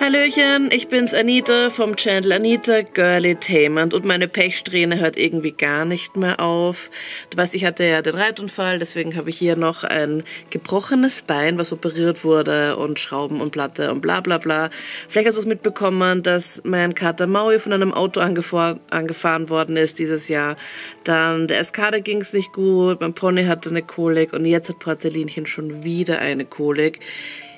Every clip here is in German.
Hallöchen, ich bin's Anita vom Channel Anita Girlytainment und meine Pechsträhne hört irgendwie gar nicht mehr auf. Du weißt, ich hatte ja den Reitunfall, deswegen habe ich hier noch ein gebrochenes Bein, was operiert wurde und Schrauben und Platte und bla bla bla. Vielleicht hast du es mitbekommen, dass mein Kater Maui von einem Auto angefahren, angefahren worden ist dieses Jahr. Dann der Eskade ging's nicht gut, mein Pony hatte eine Kolik und jetzt hat Porzellinchen schon wieder eine Kolik.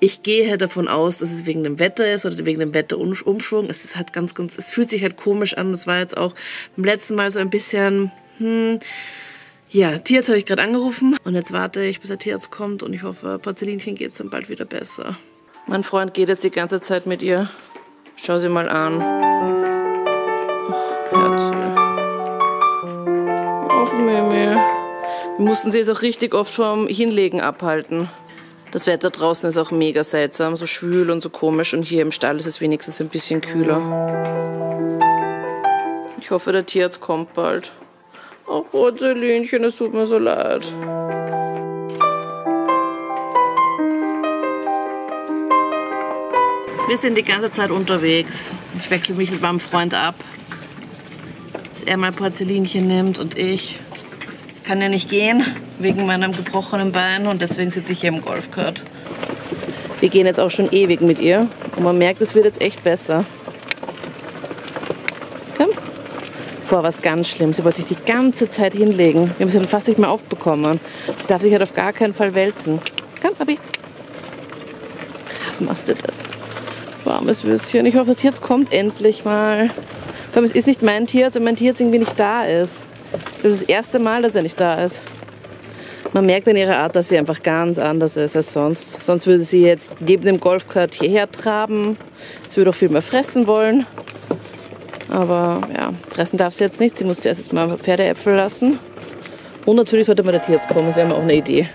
Ich gehe davon aus, dass es wegen dem Wetter ist oder wegen dem Wetterumschwung. Es ist halt ganz, ganz, es fühlt sich halt komisch an. Das war jetzt auch beim letzten Mal so ein bisschen, hm, ja, Tierarzt habe ich gerade angerufen und jetzt warte ich, bis der Tierarzt kommt und ich hoffe, Porzellinchen geht es dann bald wieder besser. Mein Freund geht jetzt die ganze Zeit mit ihr. Schau sie mal an. Oh, Herzchen. Ach, Mimi. Wir mussten sie jetzt auch richtig oft vom Hinlegen abhalten. Das Wetter draußen ist auch mega seltsam, so schwül und so komisch und hier im Stall ist es wenigstens ein bisschen kühler. Ich hoffe, der Tierarzt kommt bald. Ach, Rosalinchen, es tut mir so leid. Wir sind die ganze Zeit unterwegs. Ich wechsle mich mit meinem Freund ab. Dass er mal Porzellinchen nimmt und ich kann ja nicht gehen wegen meinem gebrochenen Bein und deswegen sitze ich hier im Golfkart. Wir gehen jetzt auch schon ewig mit ihr und man merkt, es wird jetzt echt besser. Komm. Vor was ganz schlimm. Sie wollte sich die ganze Zeit hinlegen. Wir haben sie dann fast nicht mehr aufbekommen. Sie darf sich halt auf gar keinen Fall wälzen. Komm, Papi. Machst du das. Warmes Würstchen. Ich hoffe, das jetzt kommt endlich mal. Vor allem, es ist nicht mein Tier, also mein Tier jetzt irgendwie nicht da ist. Das ist das erste Mal, dass er nicht da ist. Man merkt an ihrer Art, dass sie einfach ganz anders ist als sonst. Sonst würde sie jetzt neben dem Golfkart hierher traben. Sie würde auch viel mehr fressen wollen. Aber ja, fressen darf sie jetzt nicht. Sie muss zuerst jetzt mal Pferdeäpfel lassen. Und natürlich sollte mal der Tierarzt kommen. Das wäre mir auch eine Idee.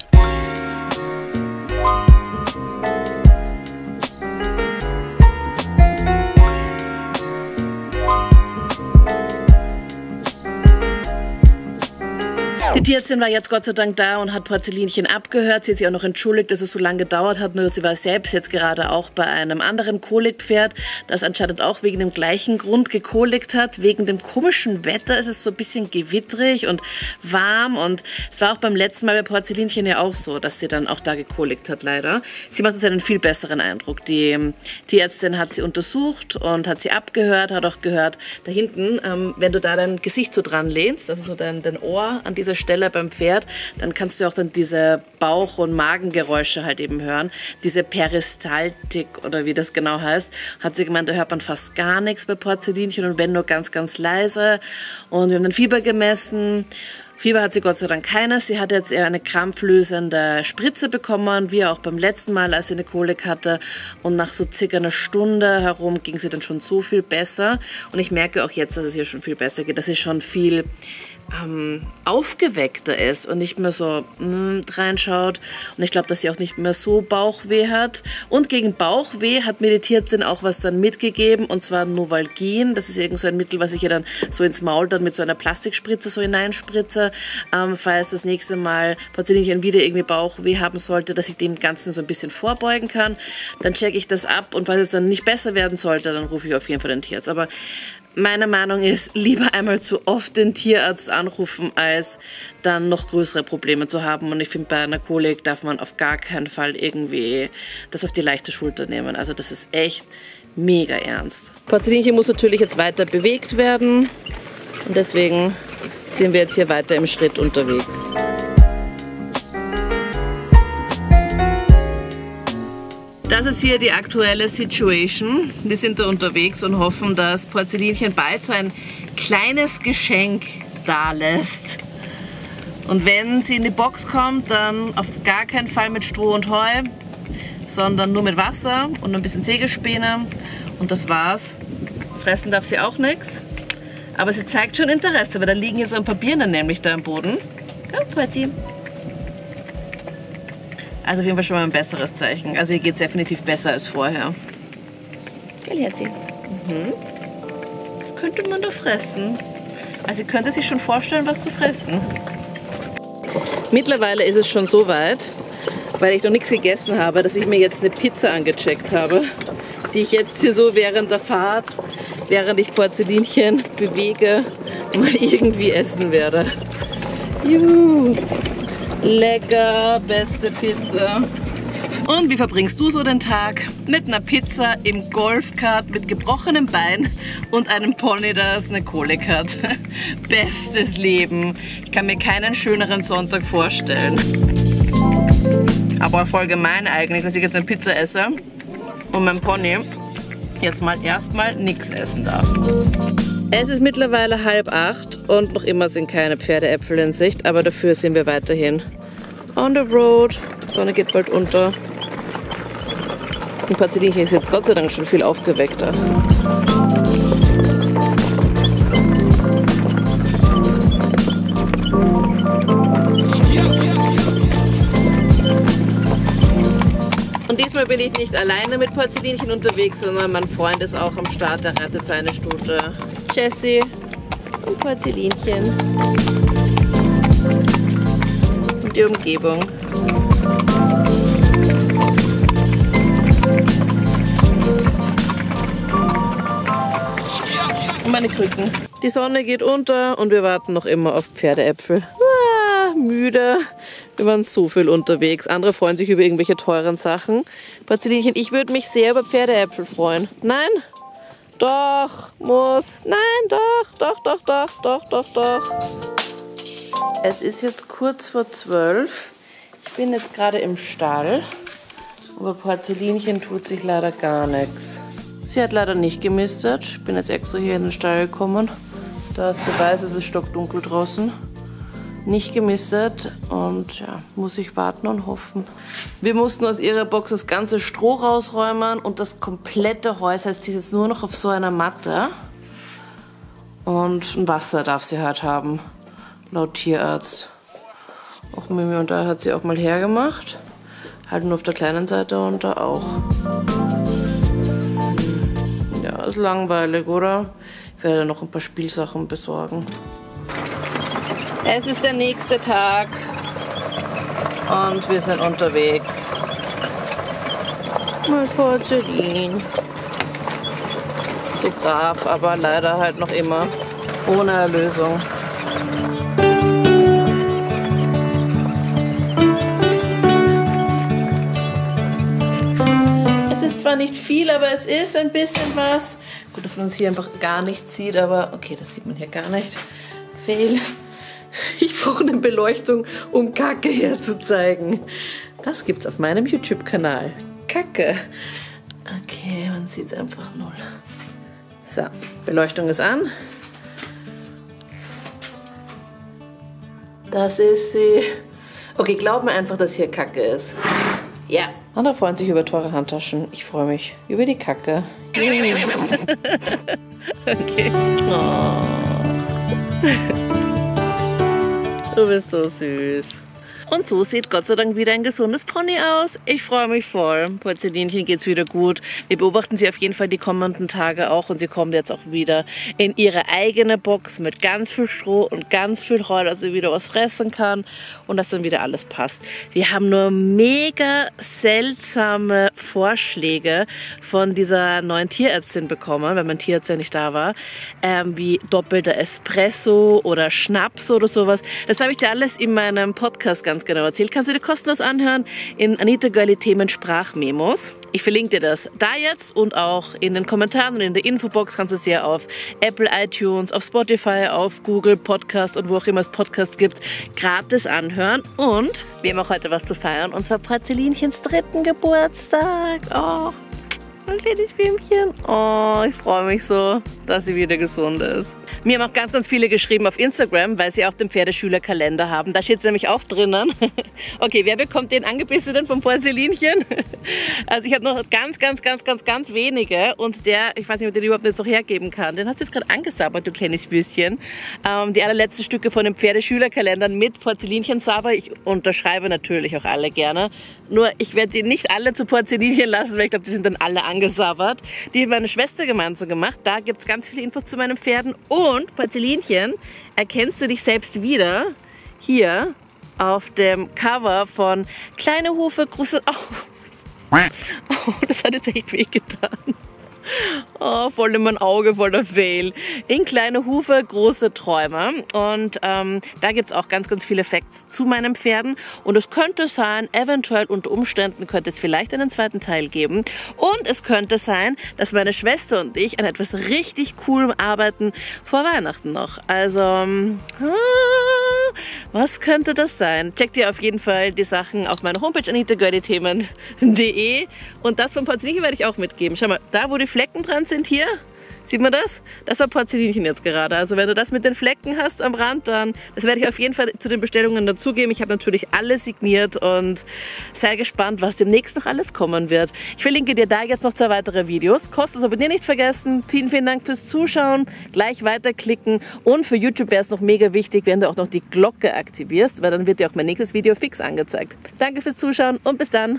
Die Tierärztin war jetzt Gott sei Dank da und hat Porzellinchen abgehört. Sie hat sich auch noch entschuldigt, dass es so lange gedauert hat. Nur sie war selbst jetzt gerade auch bei einem anderen Kolikpferd, das anscheinend auch wegen dem gleichen Grund gekolikt hat. Wegen dem komischen Wetter ist es so ein bisschen gewittrig und warm. Und es war auch beim letzten Mal bei Porzellinchen ja auch so, dass sie dann auch da gekolikt hat, leider. Sie macht jetzt einen viel besseren Eindruck. Die Tierärztin hat sie untersucht und hat sie abgehört, hat auch gehört, da hinten, ähm, wenn du da dein Gesicht so dran lehnst, also so dein, dein Ohr an dieser Stelle beim Pferd, dann kannst du auch dann diese Bauch- und Magengeräusche halt eben hören. Diese Peristaltik oder wie das genau heißt, hat sie gemeint, da hört man fast gar nichts bei Porzellinchen und wenn nur ganz, ganz leise. Und wir haben dann Fieber gemessen. Fieber hat sie Gott sei Dank keines. Sie hat jetzt eher eine krampflösende Spritze bekommen, wie auch beim letzten Mal, als sie eine Kolik hatte. Und nach so circa einer Stunde herum ging sie dann schon so viel besser. Und ich merke auch jetzt, dass es ihr schon viel besser geht, dass sie schon viel ähm, aufgeweckter ist und nicht mehr so mh, reinschaut. Und ich glaube, dass sie auch nicht mehr so Bauchweh hat. Und gegen Bauchweh hat Meditierzin auch was dann mitgegeben, und zwar Novalgin. Das ist irgend so ein Mittel, was ich ihr dann so ins Maul dann mit so einer Plastikspritze so hineinspritze, ähm, falls das nächste Mal Porzellinchen wieder irgendwie Bauchweh haben sollte, dass ich dem Ganzen so ein bisschen vorbeugen kann. Dann checke ich das ab und falls es dann nicht besser werden sollte, dann rufe ich auf jeden Fall den Tierarzt. Aber meine Meinung ist, lieber einmal zu oft den Tierarzt anrufen, als dann noch größere Probleme zu haben. Und ich finde, bei einer Kolik darf man auf gar keinen Fall irgendwie das auf die leichte Schulter nehmen. Also das ist echt mega ernst. Porzellinchen muss natürlich jetzt weiter bewegt werden. Und deswegen sind wir jetzt hier weiter im Schritt unterwegs. Das ist hier die aktuelle Situation. Wir sind da unterwegs und hoffen, dass Porzellinchen bald so ein kleines Geschenk da lässt. Und wenn sie in die Box kommt, dann auf gar keinen Fall mit Stroh und Heu, sondern nur mit Wasser und ein bisschen Sägespäne. Und das war's. Fressen darf sie auch nichts. Aber sie zeigt schon Interesse, weil da liegen hier so ein paar Birnen nämlich da am Boden. Komm, Porzi. Also auf jeden Fall schon mal ein besseres Zeichen. Also hier geht es definitiv besser als vorher. Gell, Herzi? Mhm. Das könnte man da fressen. Also ihr könnte sich schon vorstellen, was zu fressen. Mittlerweile ist es schon so weit, weil ich noch nichts gegessen habe, dass ich mir jetzt eine Pizza angecheckt habe. die ich jetzt hier so während der Fahrt, während ich Porzellinchen bewege, mal irgendwie essen werde. Juhu. Lecker, beste Pizza. Und wie verbringst du so den Tag? Mit einer Pizza im Golfkart mit gebrochenem Bein und einem Pony, das eine Kolik hat. Bestes Leben. Ich kann mir keinen schöneren Sonntag vorstellen. Aber voll gemein eigentlich, dass ich jetzt eine Pizza esse und mein Pony jetzt mal erstmal nichts essen darf. Es ist mittlerweile halb acht und noch immer sind keine Pferdeäpfel in Sicht, aber dafür sind wir weiterhin on the road. Die Sonne geht bald unter. Und Pazilinchen ist jetzt Gott sei Dank schon viel aufgeweckter. Und diesmal bin ich nicht alleine mit Porzellinchen unterwegs, sondern mein Freund ist auch am Start, der rettet seine Stute. Jessie und Porzellinchen. Und die Umgebung. Und meine Krücken. Die Sonne geht unter und wir warten noch immer auf Pferdeäpfel. Ah, müde. Wir waren so viel unterwegs. Andere freuen sich über irgendwelche teuren Sachen. Porzellinchen, ich würde mich sehr über Pferdeäpfel freuen. Nein? Doch, muss. Nein, doch, doch, doch, doch, doch, doch, doch. Es ist jetzt kurz vor zwölf. Ich bin jetzt gerade im Stall. Aber Porzellinchen tut sich leider gar nichts. Sie hat leider nicht gemistet. Ich bin jetzt extra hier in den Stall gekommen. Da ist Beweis, es ist stockdunkel draußen. Nicht gemistet und ja, muss ich warten und hoffen. Wir mussten aus ihrer Box das ganze Stroh rausräumen und das komplette Heu. Heißt, sie ist jetzt nur noch auf so einer Matte. Und ein Wasser darf sie halt haben, laut Tierarzt. Auch Mimi und da hat sie auch mal hergemacht. Halt nur auf der kleinen Seite und da auch. Ja, ist langweilig, oder? Ich werde noch ein paar Spielsachen besorgen. Es ist der nächste Tag und wir sind unterwegs. Mal Porzellan. So brav, aber leider halt noch immer ohne Erlösung. Zwar nicht viel, aber es ist ein bisschen was. Gut, dass man es hier einfach gar nicht sieht, aber okay, das sieht man hier gar nicht. Fail. Ich brauche eine Beleuchtung, um Kacke herzuzeigen. Das gibt's auf meinem YouTube-Kanal. Kacke. Okay, man sieht es einfach null. So, Beleuchtung ist an. Das ist sie. Okay, glaub mir einfach, dass hier Kacke ist. Ja. Andere freuen sich über teure Handtaschen. Ich freue mich über die Kacke. okay. Oh. Du bist so süß. Und so sieht Gott sei Dank wieder ein gesundes Pony aus. Ich freue mich voll. Porzellinchen geht's wieder gut. Wir beobachten sie auf jeden Fall die kommenden Tage auch und sie kommt jetzt auch wieder in ihre eigene Box mit ganz viel Stroh und ganz viel Heu, dass sie wieder was fressen kann und dass dann wieder alles passt. Wir haben nur mega seltsame Vorschläge von dieser neuen Tierärztin bekommen, weil mein Tierarzt ja nicht da war, ähm, wie doppelter Espresso oder Schnaps oder sowas. Das habe ich dir alles in meinem Podcast ganz ganz genau erzählt. Kannst du dir kostenlos anhören in Anita Girlie Themen Sprachmemos. Ich verlinke dir das da jetzt und auch in den Kommentaren und in der Infobox kannst du es dir auf Apple iTunes, auf Spotify, auf Google Podcast und wo auch immer es Podcasts gibt, gratis anhören. Und wir haben auch heute was zu feiern, und zwar Bratzelinchens dritten Geburtstag. Oh, ein. Oh, ich freue mich so, dass sie wieder gesund ist. Mir haben auch ganz, ganz viele geschrieben auf Instagram, weil sie auch den Pferdeschülerkalender haben. Da steht es nämlich auch drinnen. okay, wer bekommt den angebissenen vom Porzellinchen? also ich habe noch ganz, ganz, ganz, ganz, ganz wenige und der, ich weiß nicht, ob der überhaupt jetzt noch hergeben kann, den hast du jetzt gerade angesabbert, du kleines Büsschen. Ähm, die allerletzten Stücke von den Pferdeschülerkalendern mit Porzellinchen-Saber. Ich unterschreibe natürlich auch alle gerne. Nur ich werde die nicht alle zu Porzellinchen lassen, weil ich glaube, die sind dann alle angesabbert. Die hat meine Schwester gemeinsam gemacht. Da gibt es ganz viele Infos zu meinen Pferden und und Porzellinchen, erkennst du dich selbst wieder hier auf dem Cover von Kleine Hufe, große... Oh. Oh, das hat jetzt echt wehgetan. Oh, voll in mein Auge, voller Fail. In kleine Hufe, große Träume. Und ähm, da es auch ganz, ganz viele Facts zu meinen Pferden. Und es könnte sein, eventuell unter Umständen könnte es vielleicht einen zweiten Teil geben. Und es könnte sein, dass meine Schwester und ich an etwas richtig coolem arbeiten vor Weihnachten noch. Also, ähm, ah, was könnte das sein? Checkt ihr auf jeden Fall die Sachen auf meiner Homepage anitagirdythemen.de und das von Porzellinchen werde ich auch mitgeben. Schau mal, da wo die Flecken dran sind hier, Sieht man das? Das ist Porzellinchen jetzt gerade. Also wenn du das mit den Flecken hast am Rand, dann das werde ich auf jeden Fall zu den Bestellungen dazugeben. Ich habe natürlich alles signiert und sehr gespannt, was demnächst noch alles kommen wird. Ich verlinke dir da jetzt noch zwei weitere Videos. Kostet aber dir nicht vergessen. Vielen, vielen Dank fürs Zuschauen. Gleich weiterklicken. Und für YouTube wäre es noch mega wichtig, wenn du auch noch die Glocke aktivierst, weil dann wird dir auch mein nächstes Video fix angezeigt. Danke fürs Zuschauen und bis dann.